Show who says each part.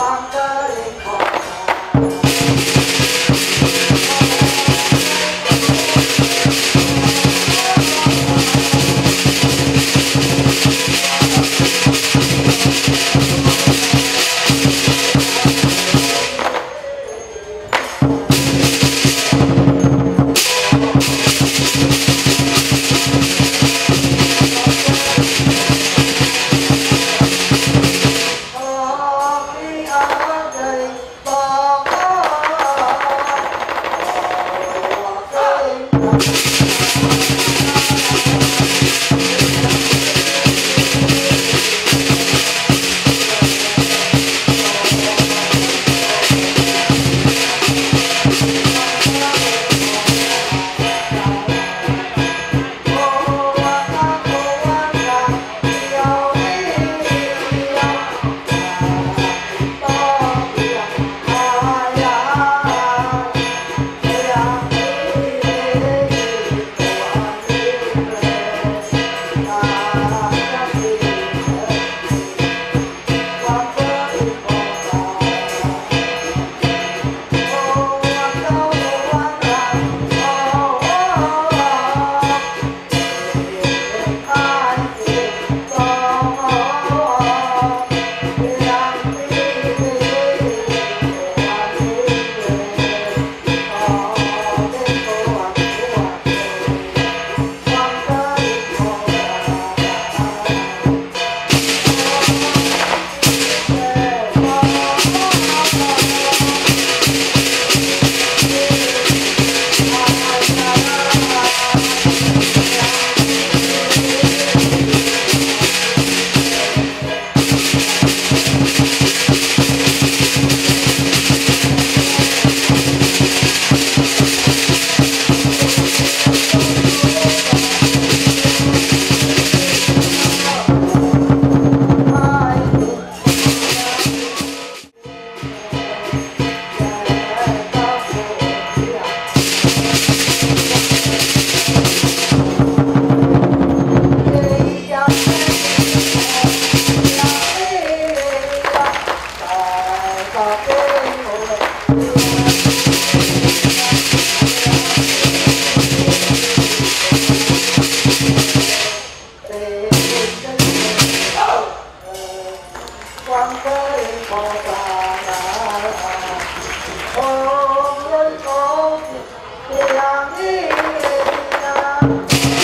Speaker 1: walk the. Hãy subscribe